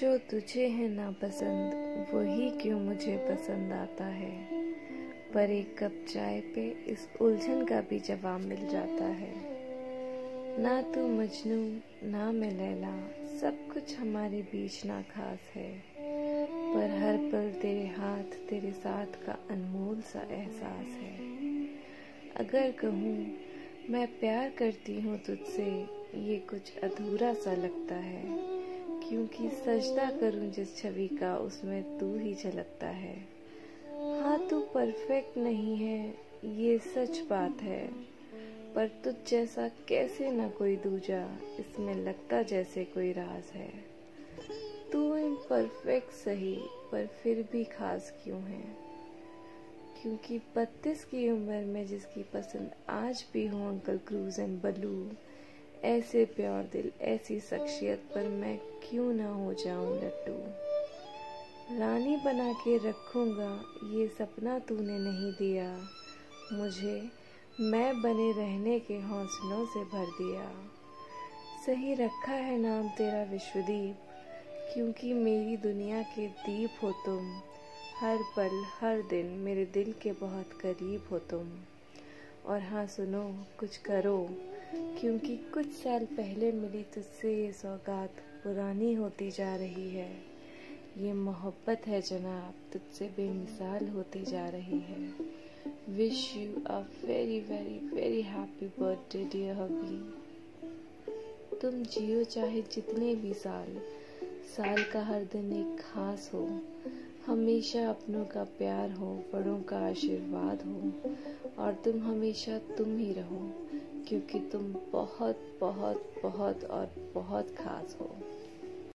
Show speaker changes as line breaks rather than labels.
जो तुझे है नापसंद वही क्यों मुझे पसंद आता है? पर एक कप चाय पे इस उलझन का भी जवाब मिल जाता है। ना तू मजनू, ना मैं लैला, सब कुछ हमारे बीच ना खास है। पर हर पल तेरे हाथ, तेरे साथ का अनमोल सा एहसास है। अगर कहूँ मैं प्यार करती हूँ तुझसे, ये कुछ अधूरा सा लगता है। क्योंकि सजदा करूँ जिस छवि का, उसमें तू ही झलकता है। हाँ तू परफेक्ट नहीं है, ये सच बात है। पर तुझ जैसा कैसे न कोई दूजा, इसमें लगता जैसे कोई राज है। तू इम्परफेक्ट सही, पर फिर भी खास क्यों है? क्योंकि बत्तीस की उम्र में जिसकी पसंद आज भी हो अंकल क्रूज एंड बलू ऐसे प्यार दिल, ऐसी शख्सियत पर मैं क्यों ना हो जाऊँ लट्टू? रानी बना के रखूँगा, ये सपना तूने नहीं दिया। मुझे मैं बने रहने के हौसलों से भर दिया। सही रखा है नाम तेरा विश्वदीप, क्योंकि मेरी दुनिया के दीप हो तुम। हर पल, हर दिन मेरे दिल के बहुत करीब हो तुम। और हाँ सुनो, कुछ करो, क्योंकि कुछ साल पहले मिली तुझसे ये सौगात पुरानी होती जा रही है। ये मोहब्बत है जनाब, तुझसे बेमिसाल होती जा रही है। Wish you a very very very happy birthday dear hubby तुम जियो चाहे जितने भी साल साल का हर दिन एक खास हो। हमेशा अपनों का प्यार हो, बड़ों का आशीर्वाद हो, और तुम हमेशा तुम ही रहो, क्योंकि तुम बहुत बहुत बहुत और बहुत खास हो।